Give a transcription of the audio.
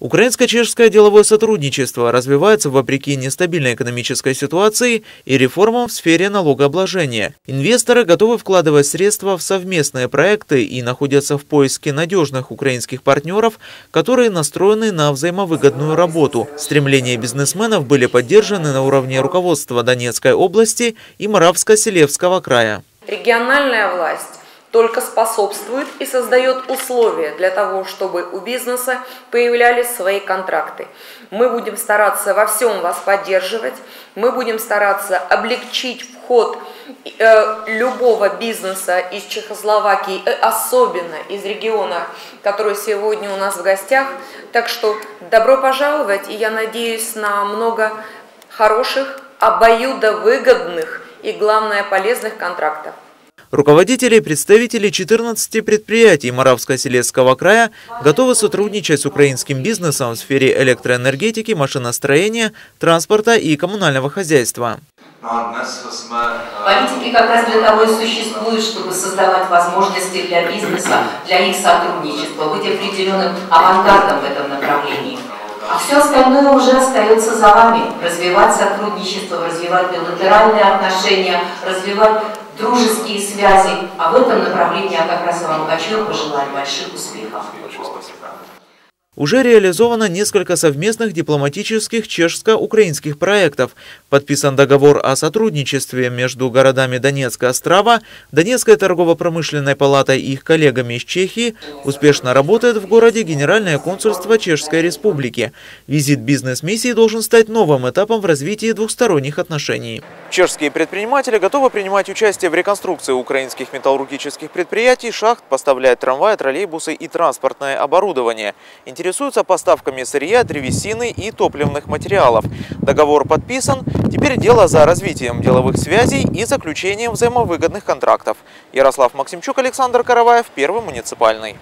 Украинско-чешское деловое сотрудничество развивается вопреки нестабильной экономической ситуации и реформам в сфере налогообложения. Инвесторы готовы вкладывать средства в совместные проекты и находятся в поиске надежных украинских партнеров, которые настроены на взаимовыгодную работу. Стремления бизнесменов были поддержаны на уровне руководства Донецкой области и Моравско-Селевского края. Региональная власть только способствует и создает условия для того, чтобы у бизнеса появлялись свои контракты. Мы будем стараться во всем вас поддерживать, мы будем стараться облегчить вход э, любого бизнеса из Чехословакии, э, особенно из региона, который сегодня у нас в гостях. Так что добро пожаловать, и я надеюсь на много хороших, обоюдовыгодных и, главное, полезных контрактов. Руководители и представители 14 предприятий Моравско-Силезского края готовы сотрудничать с украинским бизнесом в сфере электроэнергетики, машиностроения, транспорта и коммунального хозяйства. Политики как раз для того и существуют, чтобы создавать возможности для бизнеса, для их сотрудничества, быть определенным авангардом в этом направлении. А все остальное уже остается за вами. Развивать сотрудничество, развивать билатеральные отношения, развивать дружеские связи. А в этом направлении я как раз вам хочу пожелать больших успехов. Большое спасибо. Уже реализовано несколько совместных дипломатических чешско-украинских проектов. Подписан договор о сотрудничестве между городами Донецка и Острова, Донецкой торгово-промышленной палатой и их коллегами из Чехии. Успешно работает в городе Генеральное консульство Чешской Республики. Визит бизнес-миссии должен стать новым этапом в развитии двухсторонних отношений. Чешские предприниматели готовы принимать участие в реконструкции украинских металлургических предприятий, шахт, поставлять трамваи, троллейбусы и транспортное оборудование. Интересуются поставками сырья, древесины и топливных материалов. Договор подписан. Теперь дело за развитием деловых связей и заключением взаимовыгодных контрактов. Ярослав Максимчук, Александр Караваев, Первый муниципальный.